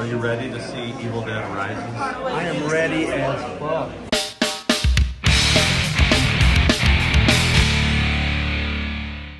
So you ready to see Evil Dead Rises? I am ready as fuck.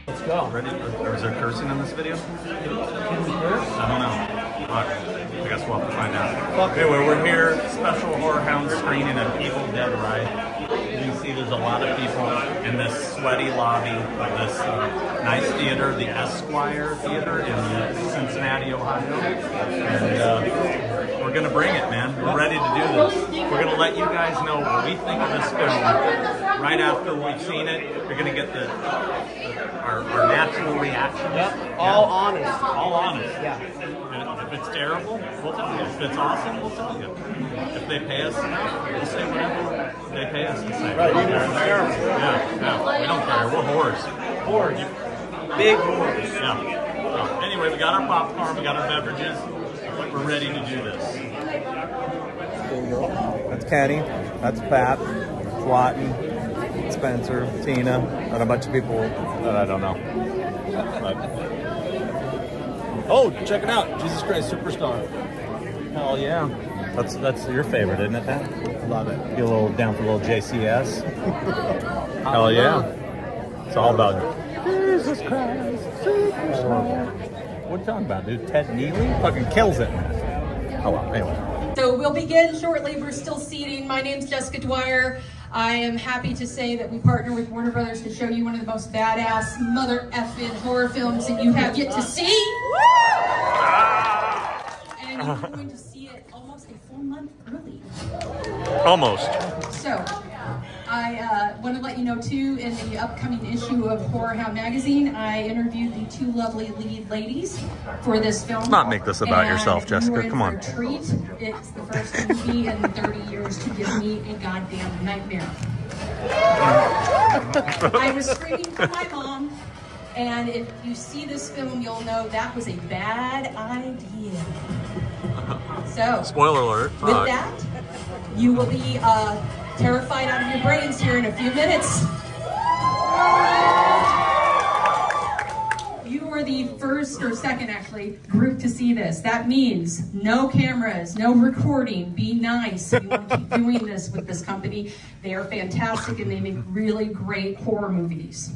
Let's go. Ready? Or is there cursing in this video? Can we curse? I don't know. Fuck. I guess we'll have to find out. Anyway, we're here, special horror hound screening of Evil Dead Rise. See there's a lot of people in this sweaty lobby of this uh, nice theater, the Esquire Theater in Cincinnati, Ohio. And uh, we're gonna bring it, man. We're ready to do this. We're gonna let you guys know what we think of this film right after we've seen it. You're gonna get the, the our, our natural reaction. Yep. All honest. All honest. Yeah. And if it's terrible, we'll tell you. If it's awesome, we'll tell you. If they pay us enough, we'll say whatever they pay us to say. Right, even if. Yeah, yeah. We don't care. We're whores. Whores. Big whores. Yeah. So, anyway, we got our popcorn, we got our beverages. We're ready to do this. That's Kenny. That's Pat. Watton. Spencer. Tina. And a bunch of people that I don't know. But- oh, check it out. Jesus Christ Superstar. Hell yeah. That's that's your favorite, isn't it, Pat? Love it. Get a little down for a little JCS. Hell yeah. It's all about Jesus Christ Superstar. Oh. What are you talking about, dude? Ted Neeley fucking kills it. Oh well, anyway. So we'll begin shortly. We're still seating. My name's Jessica Dwyer. I am happy to say that we partner with Warner Brothers to show you one of the most badass mother effing horror films that you have yet to see. And you're going to see it almost a full month early. Almost. So, I uh, want to let you know too, in the upcoming issue of Horror Hound magazine, I interviewed the two lovely lead ladies for this film. Let's not make this about yourself, Jessica. Come on. Treat. It's the first movie in 30 years to give me a goddamn nightmare. I was screaming for my mom, and if you see this film, you'll know that was a bad idea. So, Spoiler alert. with Fuck. that, you will be uh, terrified out of your brains here in a few minutes. You are the first or second, actually, group to see this. That means no cameras, no recording. Be nice. We want to keep doing this with this company. They are fantastic and they make really great horror movies.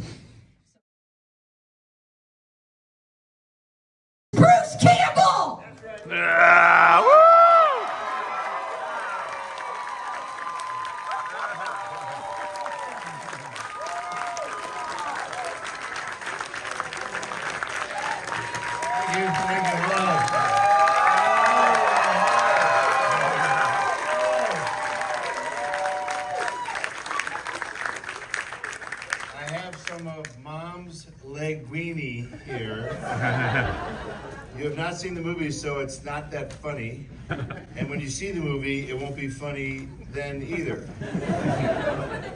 It's not that funny. And when you see the movie, it won't be funny then either.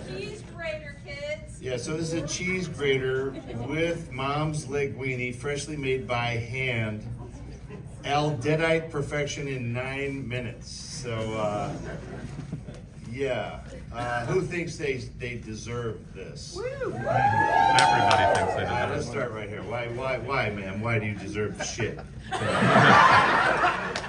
Cheese grater, kids. Yeah, so this is a cheese grater with Mom's linguine, freshly made by hand. Al Deadite perfection in nine minutes. So, uh, yeah. Uh, who thinks they they deserve this? Everybody thinks they All right, do let's start right here. Why, why, why, ma'am? Why do you deserve shit?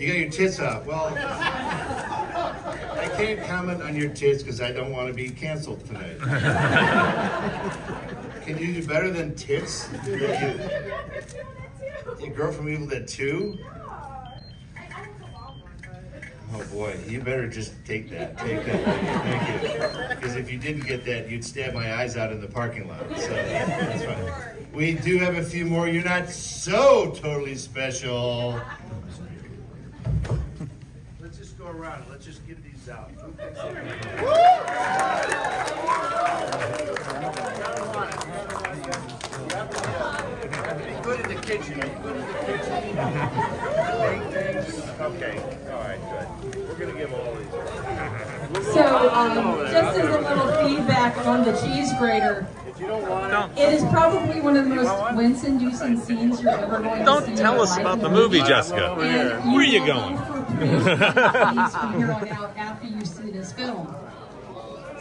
You got your tits up. Well, I can't comment on your tits because I don't want to be canceled tonight. Can you do better than tits? You, you, you girl from Evil Dead 2? Oh boy, you better just take that. Take that. Thank you. Because if you didn't get that, you'd stab my eyes out in the parking lot. So that's fine. We do have a few more. You're not so totally special. Let's just go around. Let's just give these out. Good in the kitchen. Be good in the kitchen. Things. Okay. All right. Good. We're gonna give all these. So, um, just as a little feedback on the cheese grater, If you don't want it, it is probably one of the most wince-inducing scenes you're ever going to see. Don't tell us about the a movie, Jessica. Where are you going? go for praise from here on out after you see this film.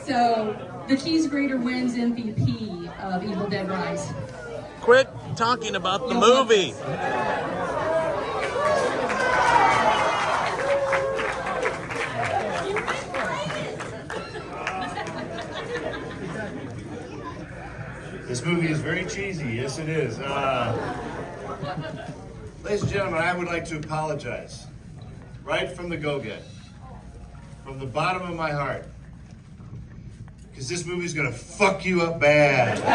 So, the cheese grater wins MVP of Evil Dead Rise. Quit talking about the movie. This movie is very cheesy. Yes, it is. Uh, ladies and gentlemen, I would like to apologize right from the go-get, from the bottom of my heart, because this movie is going to fuck you up bad.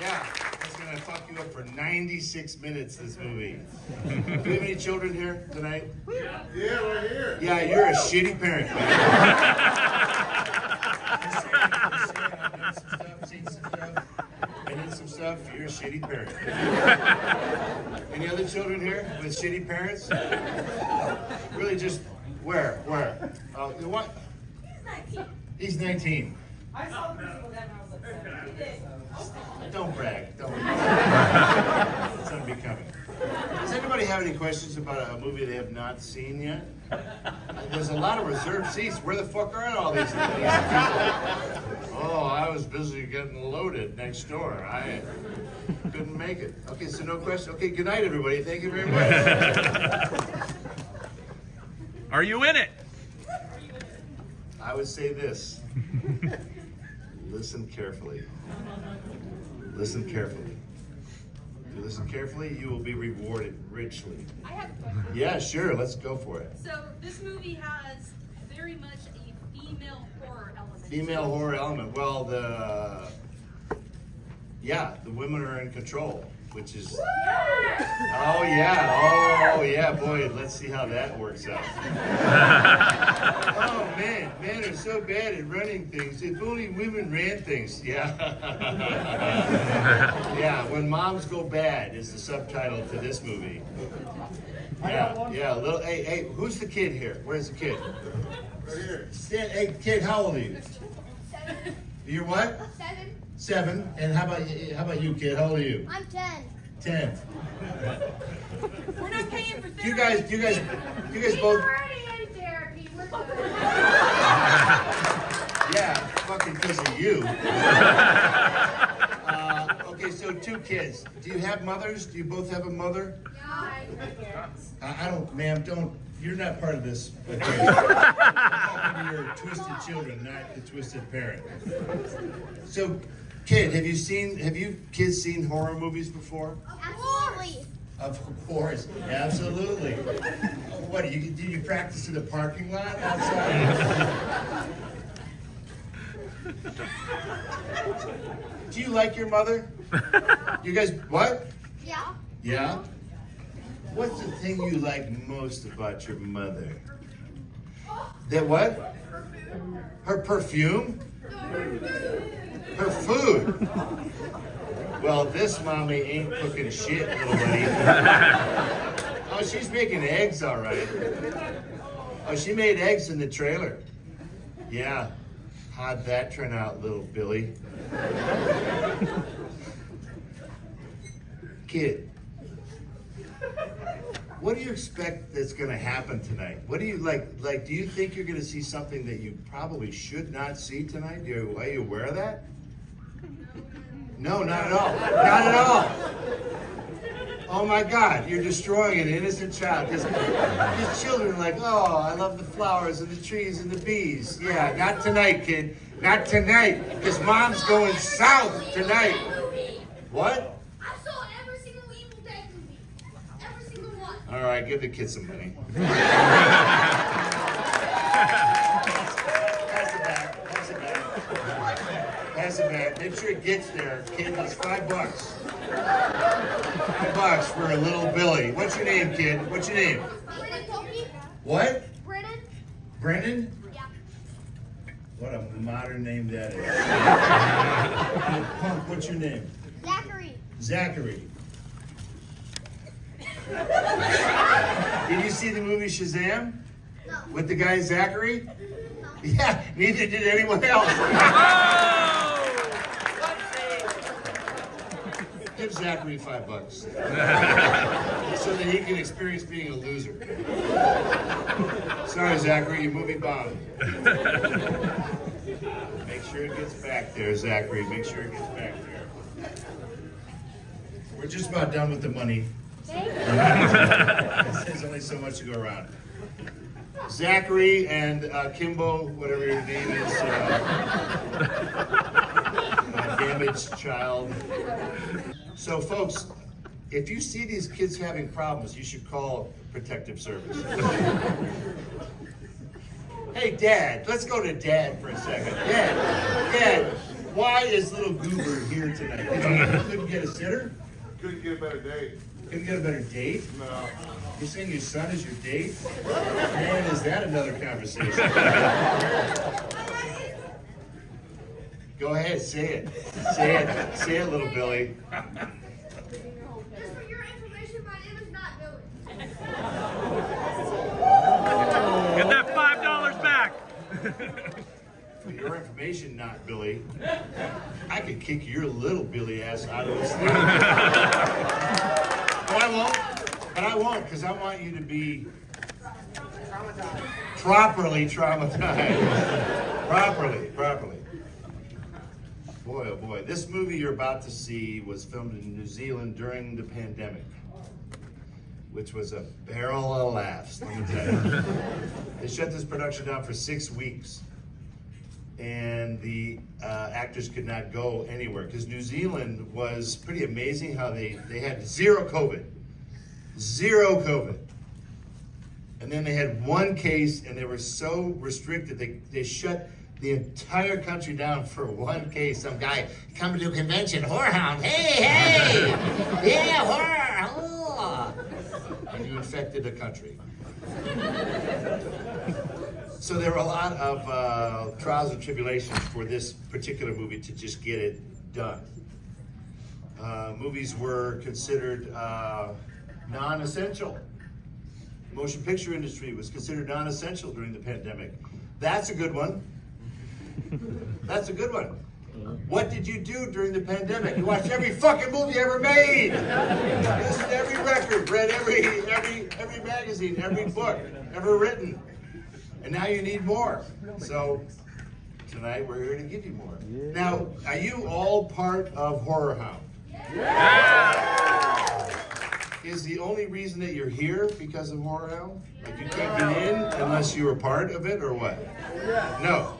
yeah, it's going to fuck you up for 96 minutes, this movie. Do we have any children here tonight? Yeah, yeah we're here. Yeah, you're a shitty parent, man. And then some stuff, you're a shitty parent. Any other children here with shitty parents? Really just, where, where? Uh, you know what? He's 19. I saw the musical then when I was like seven. You. Don't brag, don't. It's unbecoming. Does anybody have any questions about a movie they have not seen yet? There's a lot of reserved seats. Where the fuck are all these, people? Oh, I was busy getting loaded next door. I couldn't make it. Okay, so no question. Okay, good night, everybody. Thank you very much. Are you in it? I would say this. Listen carefully. Listen carefully. Listen carefully, you will be rewarded richly. I have a question. Yeah, sure. Let's go for it. So this movie has very much a female horror element. Female horror element. Well, the yeah, the women are in control, which is oh yeah, oh, oh yeah, boy. Let's see how that works out. oh man, men are so bad at running things. If only women ran things. Yeah, yeah. When moms go bad is the subtitle to this movie. Yeah, yeah. Little. Hey, hey. Who's the kid here? Where's the kid? We're here. Stan, hey, kid. How old are you? Seven. You're what? Seven. Seven. And how about how about you, kid? How old are you? I'm ten. Ten. We're not paying for therapy. Do you guys, do you guys, do you guys We've both? already in therapy. We're good. Yeah, fucking because of you. Uh, okay, so two kids. Do you have mothers? Do you both have a mother? Yeah. I, I don't, ma'am. Don't. You're not part of this. Okay. I'm your twisted children, not the twisted parent. So, kid, have you seen? Have you kids seen horror movies before? Absolutely. Of course, absolutely. What do you do? You practice in the parking lot outside? do you like your mother? You guys, what? Yeah. Yeah. What's the thing you like most about your mother? That what? Her perfume? Her food? Well, this mommy ain't cooking shit, little buddy. Oh, she's making eggs, all right. Oh, she made eggs in the trailer. Yeah. How'd that turn out, little Billy? Kid, what do you expect that's going to happen tonight? What do you like? Like, do you think you're going to see something that you probably should not see tonight? Are you aware of that? No, not at all. Not at all. Oh my God, you're destroying an innocent child. Because these children are like, oh, I love the flowers and the trees and the bees. Yeah, not tonight, kid. Not tonight. Because mom's going south tonight. What? I saw every single Evil Dead movie. Every single one. All right, give the kid some money. Pass it back. Pass it back. Pass. Make sure it gets there. Kid, it's five bucks. Five bucks for a little Billy. What's your name, kid? What's your name? Brennan What? Brennan. Brendan? Yeah. What a modern name that is. Punk, what's your name? Zachary. Zachary. Did you see the movie Shazam? No. With the guy Zachary? No. Yeah, neither did anyone else. Oh! Give Zachary five bucks. so that he can experience being a loser. Sorry, Zachary, your movie bombed. Make sure it gets back there, Zachary. Make sure it gets back there. We're just about done with the money. There's only so much to go around. Zachary and uh, Kimbo, whatever your name is, uh, uh, damaged child. So, folks, if you see these kids having problems, you should call Protective Service. hey, Dad, let's go to Dad for a second. Dad, Dad, why is little Goober here tonight? Couldn't get a sitter? Couldn't get a better date. Couldn't get a better date? No. You're saying your son is your date? Man, is that another conversation? Go ahead, say it. Say it. Say it, little Billy. Just for your information, my name is not Billy. Get that five dollars back. For your information, not Billy, I could kick your little Billy ass out of this thing. But I won't. But I won't, because I want you to be traumatized. properly traumatized. properly, properly. Boy, oh boy. This movie you're about to see was filmed in New Zealand during the pandemic, which was a barrel of laughs, let me tell you. they shut this production down for six weeks and the uh, actors could not go anywhere because New Zealand was pretty amazing how they, they had zero COVID. Zero COVID. And then they had one case and they were so restricted, they, they shut the entire country down for one case. Some guy coming to a convention, whorehound, hey, hey, yeah, whore, oh. and you infected the country. So there were a lot of uh, trials and tribulations for this particular movie to just get it done. Uh, movies were considered uh, non-essential. Motion picture industry was considered non-essential during the pandemic. That's a good one. That's a good one. What did you do during the pandemic? You watched every fucking movie ever made. Listened to every record, read every every every magazine, every book ever written. And now you need more. So tonight we're here to give you more. Now, are you all part of Horror Hound? Yeah! Is the only reason that you're here because of Horror Hound? Like you can't get in unless you were part of it or what? No.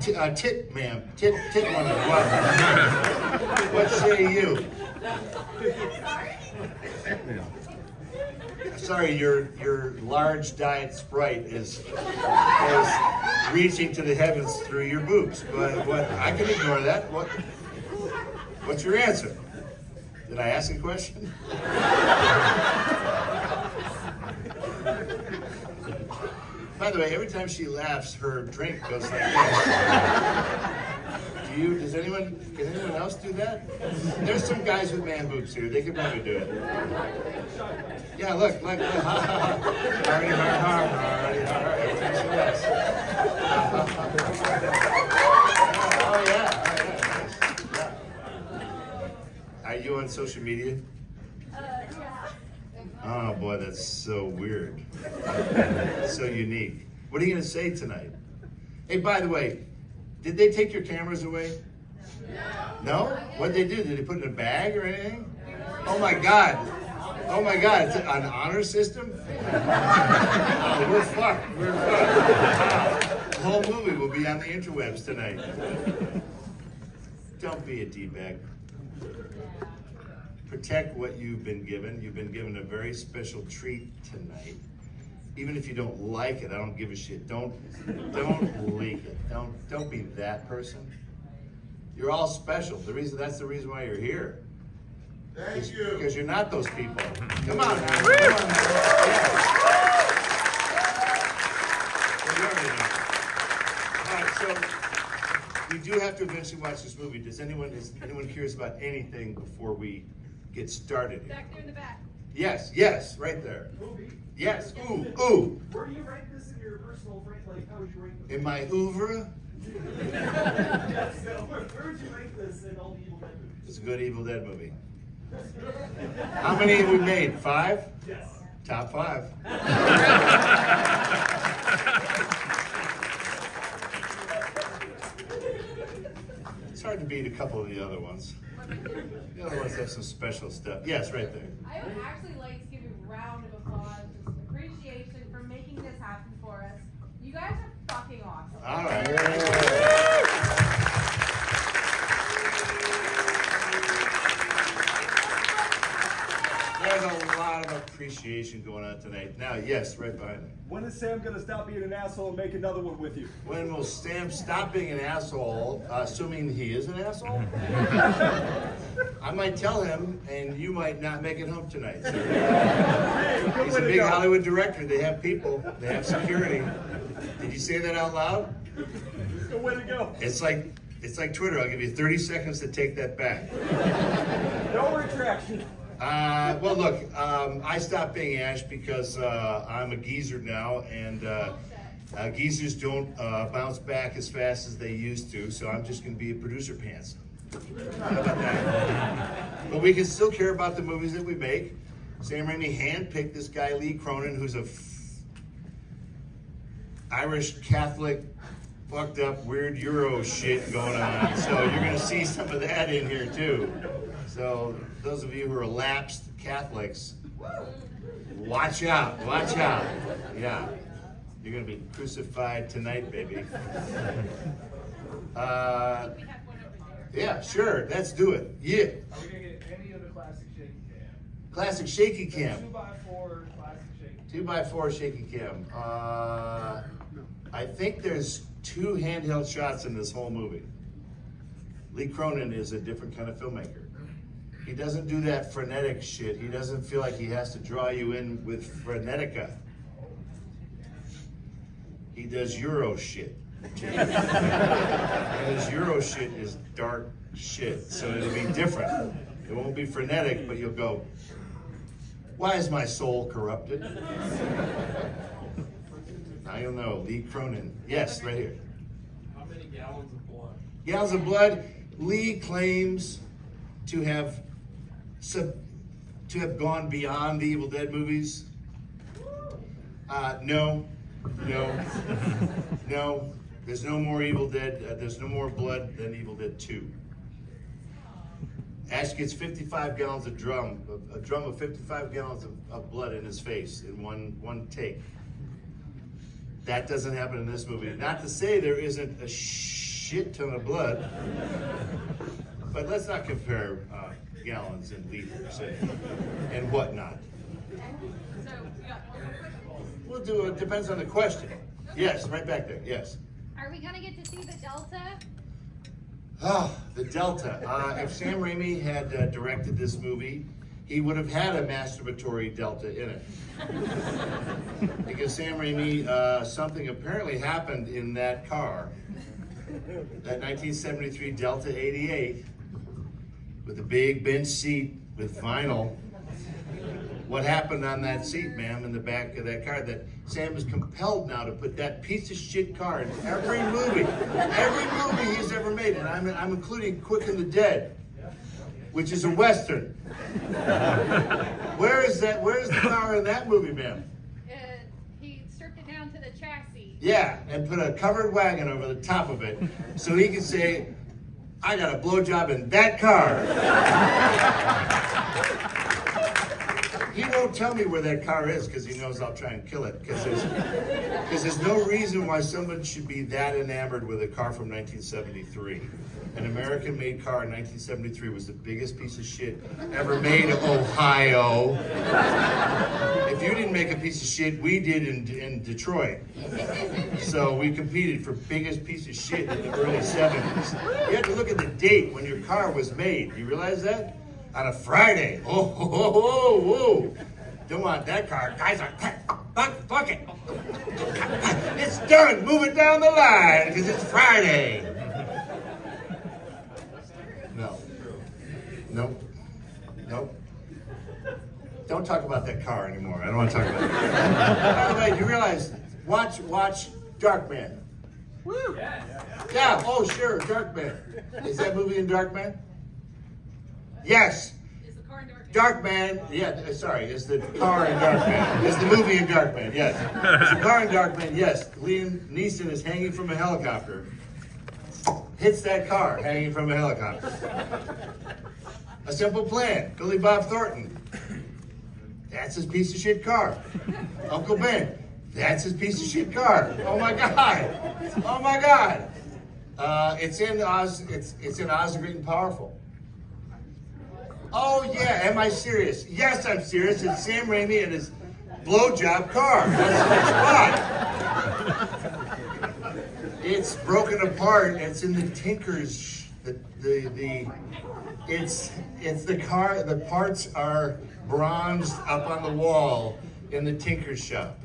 T- uh, tit, ma'am. Tit, tit woman. What? what say you? Sorry, your your large diet sprite is is reaching to the heavens through your boobs. But what I can ignore that. What what's your answer? Did I ask a question? By the way, every time she laughs, her drink goes like this. Do you? Does anyone? Can anyone else do that? There's some guys with man boobs here. They could probably do it. Yeah, look, look, look. Ha, ha, ha. Har. Every time she laughs. Oh yeah. Oh, yeah. yeah. Are you on social media? Uh, oh boy, that's so weird. so unique. What are you gonna say tonight? Hey, by the way, did they take your cameras away? No. What'd they do? Did they put it in a bag or anything? Oh my God. Oh my God, it's an honor system? Oh, we're fucked. We're fucked. The whole movie will be on the interwebs tonight. Don't be a D-bag. Protect what you've been given. You've been given a very special treat tonight. Even if you don't like it, I don't give a shit. Don't don't leak it. Don't don't be that person. You're all special. The reason that's the reason why you're here. Thank you. Because you're not those people. Come on, man. Come on, man. Yeah. Well, you already know. All right, so we do have to eventually watch this movie. Does anyone is anyone curious about anything before we get started? Back there in the back. Yes, yes, right there. Yes, ooh, ooh. Where do you rank this in your personal rank? Like, how would you rank this? In my oeuvre, yes, so where, where would you rank this in all the Evil Dead movies? it's a good Evil Dead movie. How many have we made? Five? Yes. Top five. it's hard to beat a couple of the other ones. The other ones have some special stuff. Yes, right there. I would actually like to give you a round of applause, just appreciation for making this happen for us. You guys are fucking awesome. All right. Lot of appreciation going on tonight. Now, yes, right behind me. When is Sam gonna stop being an asshole and make another one with you? When will Sam stop being an asshole, uh, assuming he is an asshole? I might tell him, and you might not make it home tonight. He's a big Hollywood director. They have people, they have security. Did you say that out loud? Good way to go. It's like it's like Twitter. I'll give you 30 seconds to take that back. No retraction. Uh, well, look, um, I stopped being Ash because uh, I'm a geezer now, and uh, uh, geezers don't uh, bounce back as fast as they used to. So I'm just going to be a producer pants. But we can still care about the movies that we make. Sam Raimi handpicked this guy Lee Cronin, who's a Irish Catholic, fucked up, weird Euro shit going on. So you're going to see some of that in here too. So those of you who are lapsed Catholics, watch out, watch out. Yeah, you're going to be crucified tonight, baby. Uh, We have one over there. yeah, sure, let's do it. Yeah, Are we gonna get any of the classic shaky cam? classic shaky Two by four classic shaky. Two by four shaky cam. Uh, I think there's two handheld shots in this whole movie. Lee Cronin is a different kind of filmmaker. He doesn't do that frenetic shit. He doesn't feel like he has to draw you in with frenetica. He does Euro shit. and his Euro shit is dark shit, so it'll be different. It won't be frenetic, but you'll go, why is my soul corrupted? now you'll know. Lee Cronin. Yes, right here. How many gallons of blood? Gallons of blood. Lee claims to have to have gone beyond the Evil Dead movies. Uh, no, no, no. There's no more Evil Dead. Uh, there's no more blood than Evil Dead 2. Ash gets 55 gallons of drum, a, a drum of 55 gallons of, of blood in his face in one one take. That doesn't happen in this movie. Not to say there isn't a shit ton of blood, but let's not compare uh, gallons and liters and, and whatnot. So, we got one more We'll do it. Depends on the question. Yes, right back there. Yes. Are we gonna get to see the Delta? Ah, the Delta. Uh, if Sam Raimi had uh, directed this movie, he would have had a masturbatory Delta in it. because Sam Raimi, uh, something apparently happened in that car, that 1973 Delta 88, with a big bench seat with vinyl. What happened on that seat, ma'am, in the back of that car? That Sam is compelled now to put that piece of shit car in every movie, every movie he's ever made, and I'm, I'm including Quick and the Dead, which is a western. Where is that? Where is the car in that movie, ma'am? Uh, he stripped it down to the chassis. Yeah, and put a covered wagon over the top of it, so he could say, "I got a blowjob in that car." He won't tell me where that car is because he knows I'll try and kill it. Because there's, there's no reason why someone should be that enamored with a car from 1973. An American-made car in 1973 was the biggest piece of shit ever made in Ohio. If you didn't make a piece of shit, we did in, in Detroit. So we competed for biggest piece of shit in the early 70s. You have to look at the date when your car was made. Do you realize that? On a Friday. Oh, whoa, whoa, whoa. Don't want that car. Guys are, fuck, fuck it. It's done. Move it down the line because it's Friday. No. Nope. Nope. Don't talk about that car anymore. I don't want to talk about it. By the way, you realize, watch, watch Darkman. Woo! Yeah, oh sure, Darkman. Is that movie in Darkman? Yes. Is the car in dark? Darkman, yeah, uh, sorry, is the car in Darkman. Is the movie in Darkman, yes. Is the car in Darkman, yes. Liam Neeson is hanging from a helicopter. hits that car hanging from a helicopter. A simple plan. Billy Bob Thornton. That's his piece of shit car. Uncle Ben. That's his piece of shit car. Oh my God. Oh my God. Uh, it's in Oz. It's it's in Oz the Great and Powerful. Oh yeah. Am I serious? Yes, I'm serious. It's Sam Raimi and his blowjob car. That's spot. It's broken apart. It's in the Tinker's. The the the. It's it's the car. The parts are bronzed up on the wall in the Tinker's shop.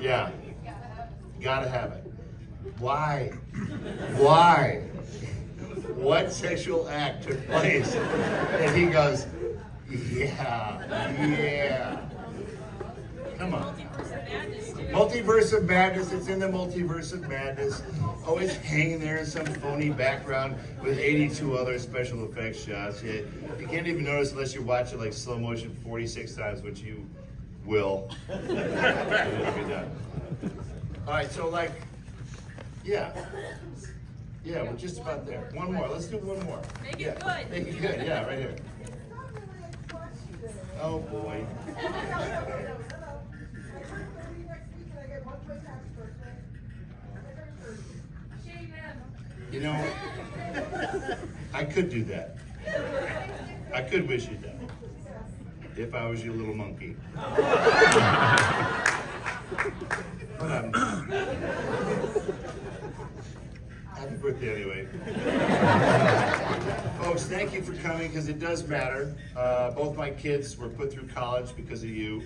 Yeah, gotta have it. Why? Why? What sexual act took place? And he goes, yeah, yeah. Come on. Multiverse of Madness, it's in the Multiverse of Madness. Oh, it's hanging there in some phony background with 82 other special effects shots. Yeah, you can't even notice unless you watch it like slow motion 46 times, which you will. It'll be done. All right, so like, yeah. Yeah, we're just about there. One more, let's do one more. Make it good. Make it good, yeah, right here. Oh, boy. You know, I could do that. I could wish you that. If I was your little monkey. But I'm. Happy birthday anyway. Folks, thank you for coming because it does matter. Uh, both my kids were put through college because of you.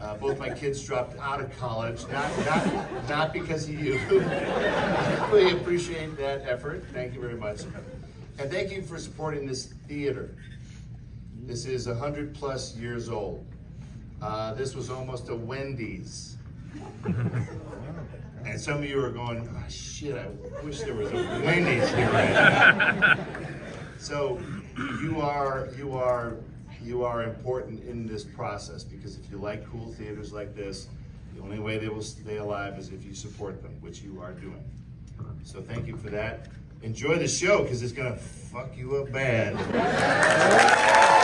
Uh, both my kids dropped out of college, not, not, not because of you. I really appreciate that effort. Thank you very much. And thank you for supporting this theater. This is 100 plus years old. Uh, this was almost a Wendy's. And some of you are going, oh, shit, I wish there was a Wendy's here right now. So you are, you are, you are important in this process because if you like cool theaters like this, the only way they will stay alive is if you support them, which you are doing. So thank you for that. Enjoy the show because it's gonna fuck you up bad.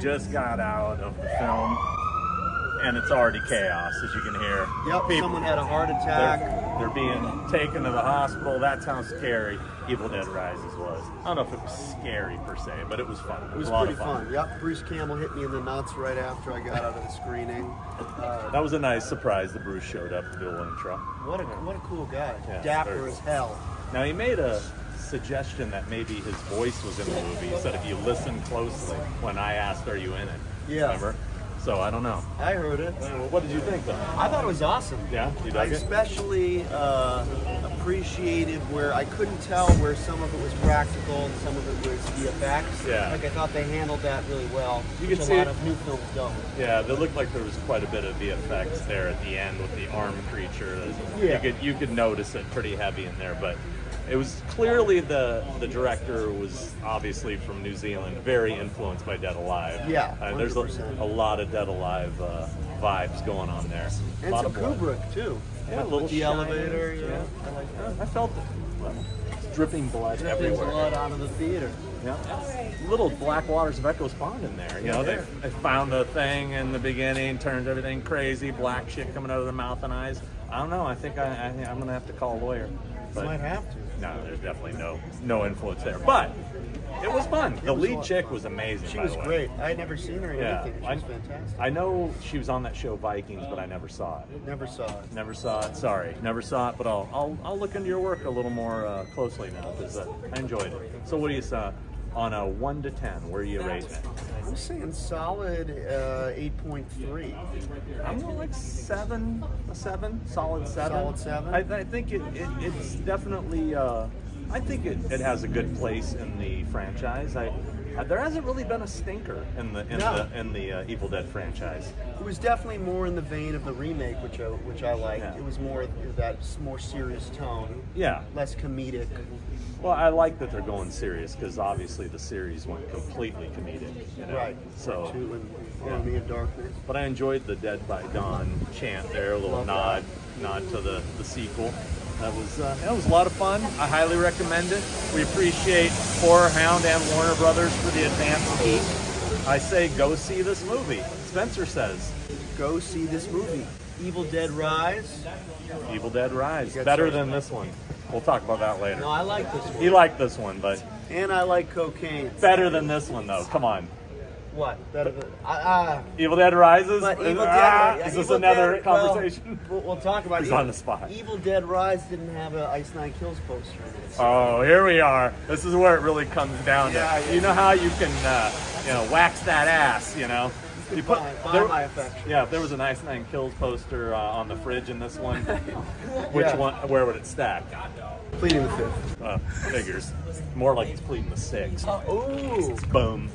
just got out of the film, and it's already chaos, as you can hear. Yep, People- someone had a heart They're, attack. they're being taken to the hospital. That sounds scary. Evil Dead Rises was. I don't know if it was scary per se, but it was fun. It was a lot pretty of fun. fun. Yep, Bruce Campbell hit me in the nuts right after I got out of the screening. Uh, That was a nice surprise that Bruce showed up to do an intro. what a what a cool guy. Yeah, Dapper as hell. Now he made a suggestion that maybe his voice was in the movie. He said if you listen closely when I asked, "Are you in it?" Yeah. Remember? So I don't know. I heard it. What did you think though? I thought it was awesome. Yeah, you I dug it? especially uh, appreciated where I couldn't tell where some of it was practical and some of it was VFX. Yeah. Like I thought they handled that really well. You which could a see lot it- of new films don't. Yeah, they looked like there was quite a bit of VFX there at the end with the arm creature. Yeah. You could you could notice it pretty heavy in there, but it was clearly the the director was obviously from New Zealand, very influenced by Dead Alive. Yeah, Uh, there's a, a lot of Dead Alive uh, vibes going on there. a And lot some of. Kubrick too. Yeah, a With the elevator. You yeah. I like that. I felt it. Well, dripping blood Dripping everywhere. blood out of the theater. Yeah. Little black waters of Echo's Pond in there. You know, they, they found a thing in the beginning, turned everything crazy, black shit coming out of their mouth and eyes. I don't know. I think I, I I'm gonna have to call a lawyer. But Might have to. no, there's definitely no no influence there. But it was fun. The was lead chick was amazing. She by was the way. great. I had never seen her in Yeah, anything. She I, was fantastic. I know she was on that show Vikings, but I never saw it. Never saw it. Never saw it. Sorry, never saw it. But I'll I'll, I'll look into your work a little more uh, closely now because uh, I enjoyed it. So what do you say on a one to ten? Where are you rating it? I'm saying solid uh, 8.3. I'm going like seven, a seven, solid seven. Solid seven? I, I think it, it it's definitely. Uh, I think it, it has a good place in the franchise. I Uh, there hasn't really been a stinker in the in No. the in the uh, Evil Dead franchise. It was definitely more in the vein of the remake, which I, which I liked. Yeah. It was more that more serious tone, Yeah. less comedic. Well, I like that they're going serious because obviously the series went completely comedic. You know? Right. So. Part two and Army of Darkness. But I enjoyed the Dead by Dawn chant there, a little Love nod, nod to the, the sequel. That was uh, that was a lot of fun. I highly recommend it. We appreciate Horror Hound and Warner Brothers for the advance peek. I say go see this movie. Spencer says Go see this movie, Evil Dead Rise. Evil Dead Rise better than this one. We'll talk about that later. No, I like this one. He liked this one, but And I like cocaine. better than this one though. Come on. What? I. Evil Dead Rises. But Evil Ah, Dead. is this Evil another Dead- conversation? We'll, we'll talk about He's it. on the spot. Evil Dead Rise didn't have an Ice Nine Kills poster. in it. Oh, here we are. This is where it really comes down Yeah, to. yeah. You know how you can, uh, you know, wax that ass. You know, you put. Buy- buy there- my affection. Yeah, if there was an Ice nine kills poster uh, on the fridge in this one, which Yeah. one? Where would it stack? Pleading the fifth. Uh, figures. More like he's pleading the six. Ooh. Boom.